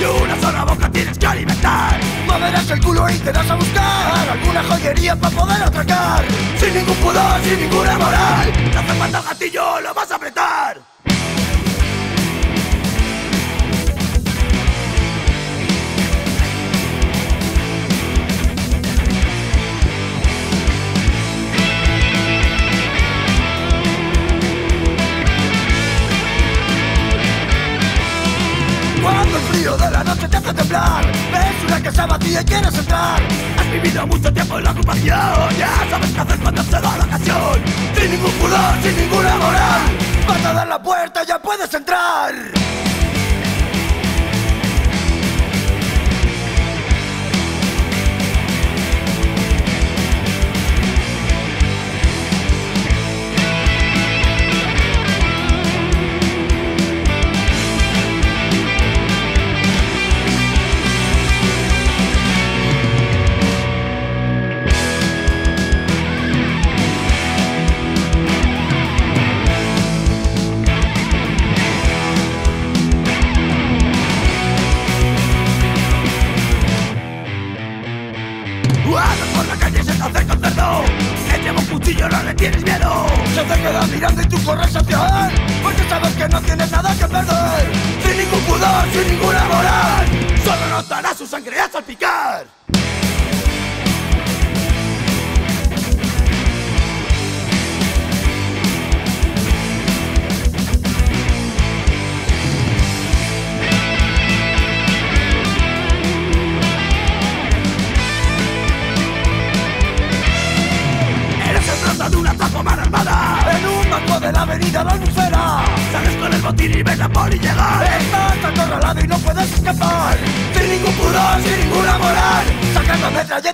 Y una sola boca tienes que alimentar. Moverás el culo y te das a buscar Alguna joyería para poder atracar. Sin ningún pudor, sin ninguna moral. No hace falta gatillo, lo vas a apretar la noche te hace temblar. Ves una casa vacía y quieres entrar. Has vivido mucho tiempo en la ocupación. Ya sabes qué hacer cuando se da la ocasión. Sin ningún pudor, sin ninguna moral. Vas a dar la puerta, ya puedes por la calle se te acerca un cerdo Él lleva un cuchillo, no le tienes miedo. Se te queda mirando y tú corres hacia él Porque sabes que no tienes nada que perder. Sin ningún pudor, sin ninguna moral Solo notarás su sangre al salpicar la avenida La Albufera Sales con el botín y ves la poli llegar Estás acorralado y no puedes escapar. Sin ningún pudor, sin ninguna moral. Sacas la metralleta,